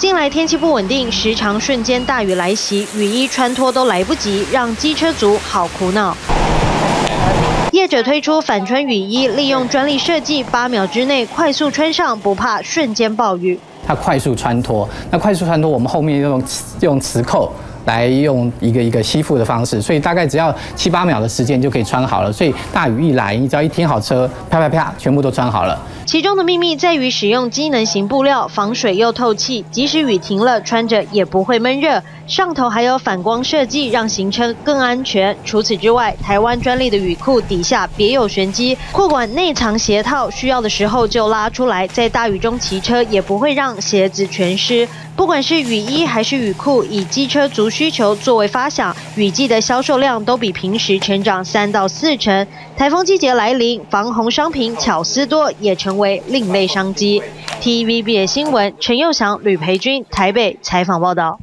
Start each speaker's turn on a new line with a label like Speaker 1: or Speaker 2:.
Speaker 1: 近来天气不稳定，时常瞬间大雨来袭，雨衣穿脱都来不及，让机车族好苦恼。业者推出反穿雨衣，利用专利设计，八秒之内快速穿上，不怕瞬间暴雨。
Speaker 2: 它快速穿脱，那快速穿脱，我们后面用用磁扣。来用一个一个吸附的方式，所以大概只要七八秒的时间就可以穿好了。所以大雨一来，你只要一停好车，啪啪啪，全部都穿好了。
Speaker 1: 其中的秘密在于使用机能型布料，防水又透气，即使雨停了，穿着也不会闷热。上头还有反光设计，让行车更安全。除此之外，台湾专利的雨裤底下别有玄机，裤管内藏鞋套，需要的时候就拉出来，在大雨中骑车也不会让鞋子全湿。不管是雨衣还是雨裤，以机车族需求作为发想，雨季的销售量都比平时成长三到四成。台风季节来临，防洪商品巧思多，也成为另类商机。TVB 新闻陈佑祥、吕培军台北采访报道。